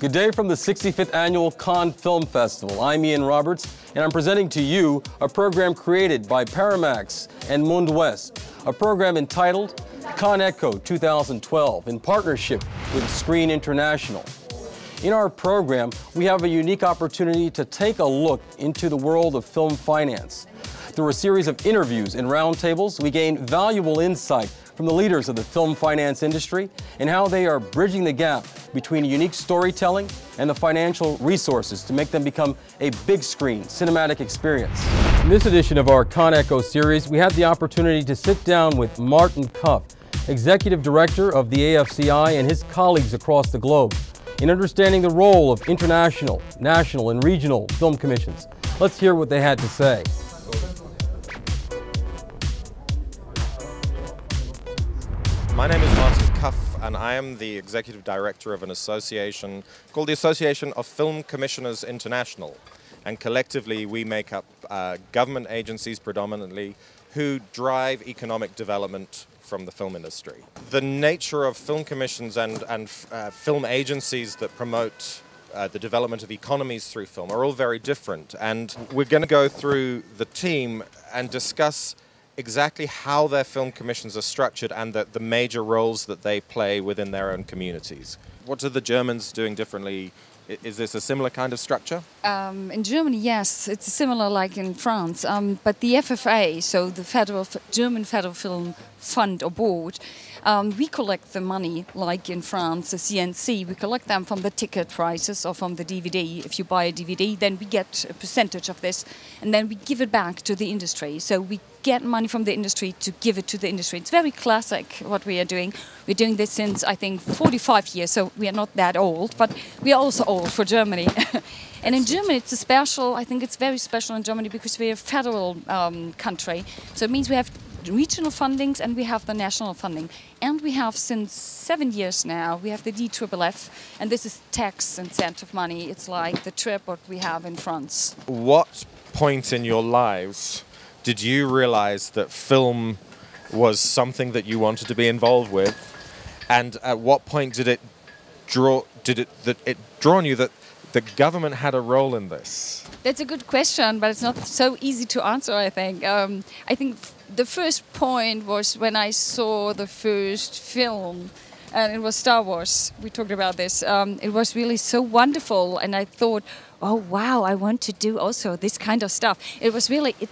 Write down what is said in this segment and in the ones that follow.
Good day from the 65th Annual Cannes Film Festival. I'm Ian Roberts, and I'm presenting to you a program created by Paramax and Monde Ouest, a program entitled Cannes Eco 2012 in partnership with Screen International. In our program, we have a unique opportunity to take a look into the world of film finance. Through a series of interviews and roundtables, we gain valuable insight from the leaders of the film finance industry and how they are bridging the gap between unique storytelling and the financial resources to make them become a big screen cinematic experience. In this edition of our Cannes Eco series, we had the opportunity to sit down with Martin Cuff, Executive Director of the AFCI and his colleagues across the globe in understanding the role of international, national, and regional film commissions. Let's hear what they had to say. My name is Martin Cuff, and I am the executive director of an association called the Association of Film Commissioners International. And collectively, we make up uh, government agencies predominantly who drive economic development from the film industry. The nature of film commissions and, and uh, film agencies that promote uh, the development of economies through film are all very different. And we're going to go through the team and discuss exactly how their film commissions are structured and the, the major roles that they play within their own communities. What are the Germans doing differently? Is this a similar kind of structure? Um, in Germany, yes, it's similar like in France. Um, but the FFA, so the Federal German Federal Film Fund or Board, um, we collect the money, like in France, the CNC, we collect them from the ticket prices or from the DVD. If you buy a DVD, then we get a percentage of this, and then we give it back to the industry. So we get money from the industry to give it to the industry. It's very classic what we are doing. We're doing this since, I think, 45 years, so we are not that old, but we are also old for Germany. and in Germany, it's a special, I think it's very special in Germany because we're a federal um, country. So it means we have regional fundings and we have the national funding. And we have since seven years now, we have the DFFF, and this is tax incentive money. It's like the TRIP what we have in France. What point in your lives did you realize that film was something that you wanted to be involved with? And at what point did it draw did it that it draw on you that the government had a role in this? That's a good question, but it's not so easy to answer. I think. Um, I think the first point was when I saw the first film, and it was Star Wars. We talked about this. Um, it was really so wonderful, and I thought, oh wow, I want to do also this kind of stuff. It was really it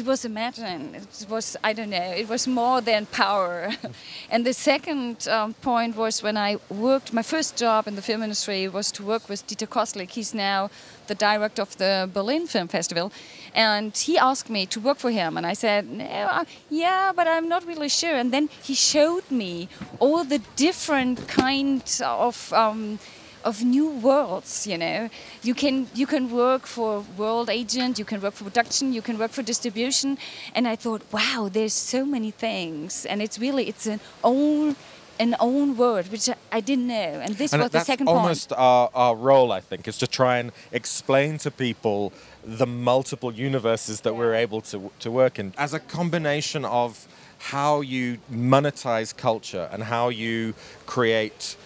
it was imagine. It was I don't know. It was more than power. and the second um, point was when I worked. My first job in the film industry was to work with Dieter Kosslick. He's now the director of the Berlin Film Festival, and he asked me to work for him. And I said, no, uh, yeah, but I'm not really sure. And then he showed me all the different kinds of. Um, of new worlds you know. You can you can work for world agent you can work for production you can work for distribution. And i thought wow there's so many things. And it's really it's an own an own word which I didn't know, and this and was the second almost point. Our, our role, I think, is to try and explain to people the multiple universes that we're able to to work in. As a combination of how you monetize culture and how you create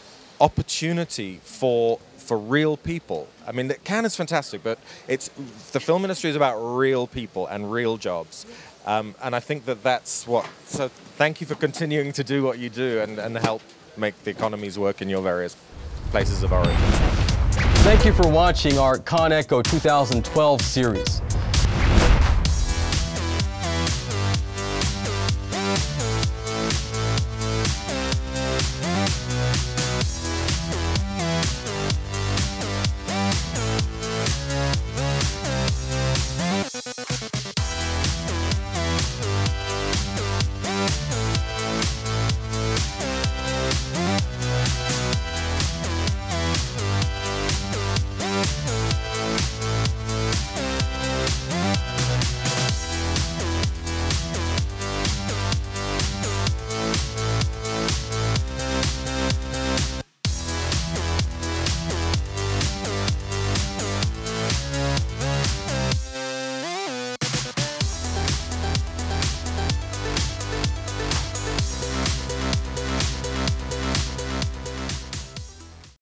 opportunity for for real people. I mean, Cannes is fantastic, but it's the film industry is about real people and real jobs. Um, and I think that that's what. So thank you for continuing to do what you do and, and help make the economies work in your various places of origin. Thank you for watching our Cannes Eco 2012 series.